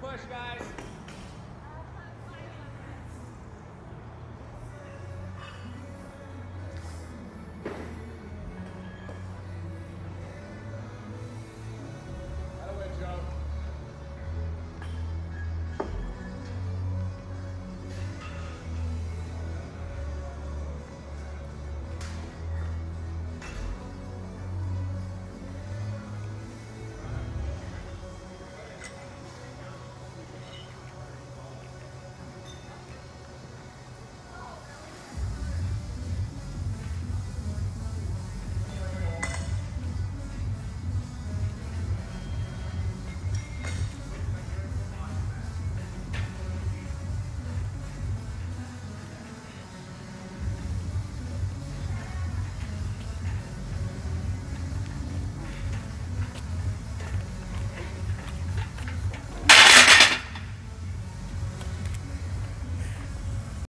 push, guys.